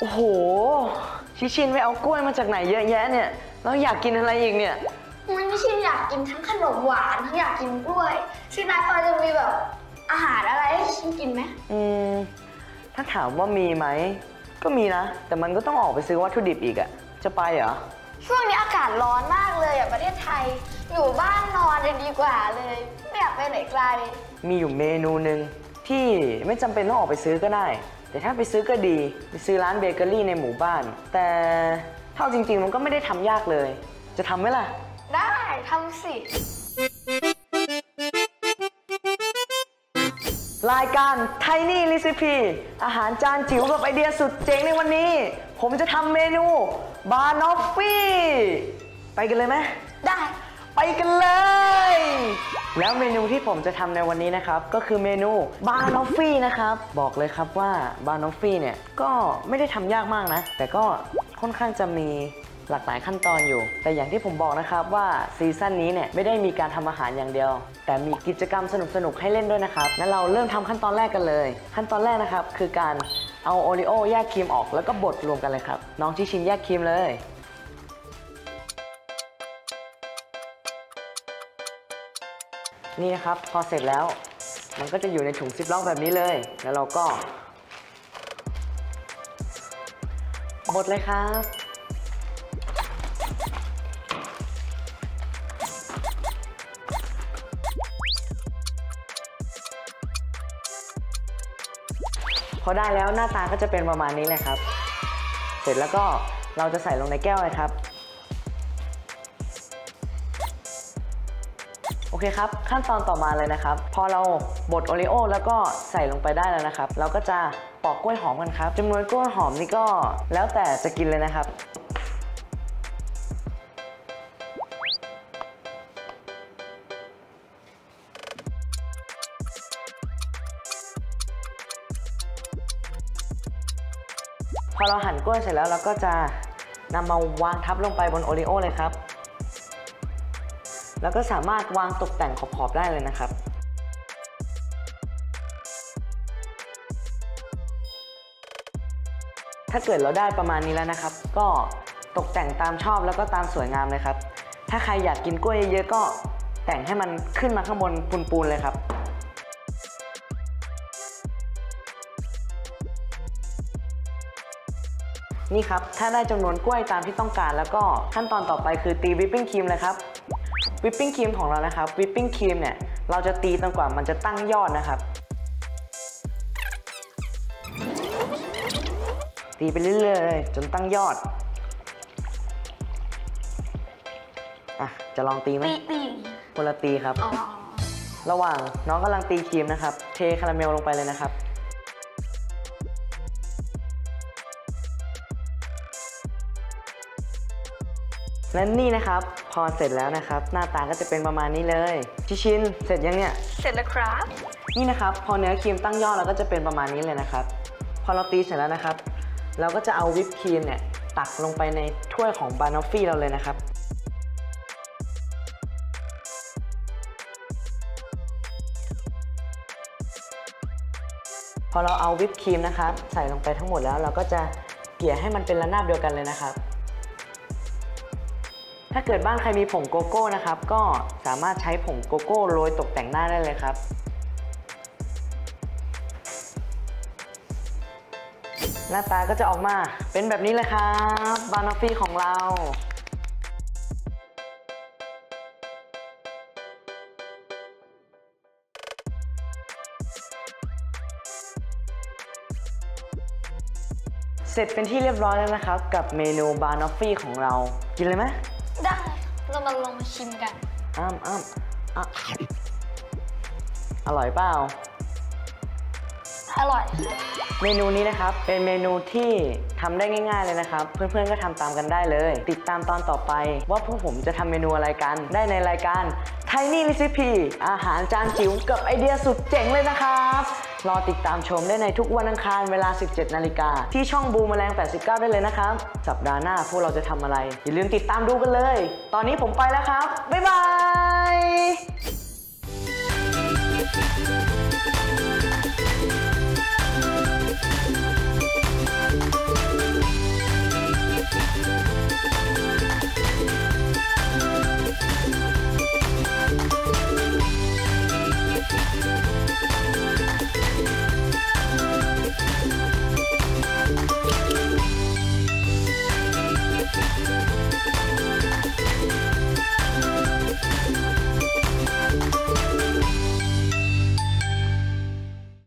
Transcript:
โอ้โห ชิชินไปเอากล้วยมาจากไหนเยอะแยะเนี่ย แล้วอยากกินอะไรอีกเนี่ย มันไม่ใช่อยากกินทั้งขนมหวานทั้งอยากกินกล้วยชินายพอจะมีแบบอาหารอะไรให้ชินกินไหมอืม ถ้าถามว่ามีไหม ก็มีนะ แต่มันก็ต้องออกไปซื้อวัตถุดิบอีกอะจะไปเหรอ ช่วงนี้อากาศร้อนมากเลยอะประเทศไทย อยู่บ้านนอนจะดีกว่าเลย ไม่อยากไปไหนไกล มีอยู่เมนูหนึ่ง ที่ไม่จำเป็นต้องออกไปซื้อก็ได้ แต่ถ้าไปซื้อก็ดี ไปซื้อร้านเบเกอรี่ในหมู่บ้าน แต่เท่าจริง ๆ มันก็ไม่ได้ทำยากเลย จะทำไหมล่ะ ได้ทำสิรายการ Tiny Recipe อาหารจานจิ๋วกับไอเดียสุดเจ๋งในวันนี้ ผมจะทำเมนู บานอฟฟี่ ไปกันเลยไหม ได้ ไปกันเลย แล้วเมนูที่ผมจะทำในวันนี้นะครับ ก็คือเมนูบานอฟฟี่นะครับ บอกเลยครับว่าบานอฟฟี่เนี่ย ก็ไม่ได้ทำยากมากนะ แต่ก็ค่อนข้างจะมีหลากหลายขั้นตอนอยู่ แต่อย่างที่ผมบอกนะครับว่าซีซั่นนี้เนี่ยไม่ได้มีการทำอาหารอย่างเดียว แต่มีกิจกรรมสนุกๆให้เล่นด้วยนะครับ งั้นเราเริ่มทำขั้นตอนแรกกันเลย ขั้นตอนแรกนะครับ คือการเอา Oreo แยกครีมออกแล้วก็บดรวมกันเลยครับ น้องชิชินแยกครีมเลย นี่นะครับพอเสร็จแล้ว มันก็จะอยู่ในถุงซิปล็อกแบบนี้เลย แล้วเราก็บดเลยครับพอได้แล้วหน้าตาก็จะเป็นประมาณนี้เลยครับ เสร็จแล้วก็เราจะใส่ลงในแก้วเลยครับ โอเคครับ ขั้นตอนต่อมาเลยนะครับ พอเราบดโอริโอแล้วก็ใส่ลงไปได้แล้วนะครับ เราก็จะปอกกล้วยหอมกันครับจำนวนกล้วยหอมนี่ก็แล้วแต่จะกินเลยนะครับพอเราหั่นกล้วยเสร็จแล้วเราก็จะนำมาวางทับลงไปบนโอริโอเลยครับ แล้วก็สามารถวางตกแต่งขอบๆได้เลยนะครับ ถ้าเกิดเราได้ประมาณนี้แล้วนะครับ ก็ตกแต่งตามชอบแล้วก็ตามสวยงามเลยครับ ถ้าใครอยากกินกล้วยเยอะๆก็แต่งให้มันขึ้นมาข้างบนปูนๆเลยครับนี่ครับ ถ้าได้จำนวนกล้วยตามที่ต้องการ แล้วก็ขั้นตอนต่อไปคือตีวิปปิ้งครีมเลยครับ วิปปิ้งครีมของเรานะครับวิปปิ้งครีมเนี่ยเราจะตีจนกว่ามันจะตั้งยอดนะครับ ตีไปเรื่อยๆเลยจนตั้งยอดอะจะลองตีไหมตีตีคนละตีครับอ๋อระหว่างน้องกำลังตีครีมนะครับ เทคาราเมลลงไปเลยนะครับ และนี่นะครับ พอเสร็จแล้วนะครับ หน้าตาก็จะเป็นประมาณนี้เลยชิชินเสร็จยังเนี่ย เสร็จแล้วครับ นี่นะครับ พอเนื้อครีมตั้งยอดเราก็จะเป็นประมาณนี้เลยนะครับ พอเราตีเสร็จแล้วนะครับ เราก็จะเอาวิปครีมเนี่ยตักลงไปในถ้วยของบานอฟฟี่เราเลยนะครับพอเราเอาวิปครีมนะครับ ใส่ลงไปทั้งหมดแล้วเราก็จะเกลี่ยให้มันเป็นระนาบเดียวกันเลยนะครับ ถ้าเกิดบ้านใครมีผงโกโก้นะครับ ก็สามารถใช้ผงโกโก้โรยตกแต่งหน้าได้เลยครับ หน้าตาก็จะออกมาเป็นแบบนี้เลยครับบานอฟฟี่ของเราเสร็จเป็นที่เรียบร้อยแล้วนะครับ กับเมนูบานอฟฟี่ของเรา กินเลยไหม ได้ เรามาลองมาชิมกัน อ้ามอ้ามอะอร่อยเปล่า อร่อย เมนูนี้นะครับ เป็นเมนูที่ทำได้ง่าย ๆเลยนะครับ เพื่อนๆก็ทำตามกันได้เลย ติดตามตอนต่อไปว่าพวกผมจะทำเมนูอะไรกัน ได้ในรายการ Tiny Recipe อาหารจานจิ๋วกับไอเดียสุดเจ๋งเลยนะครับ รอติดตามชมได้ในทุกวันอังคารเวลา 17 นาฬิกา ที่ช่องบูมแมลง 89 ได้เลยนะครับ สัปดาห์หน้าพวกเราจะทำอะไร อย่าลืมติดตามดูกันเลย ตอนนี้ผมไปแล้วครับ บ๊ายบาย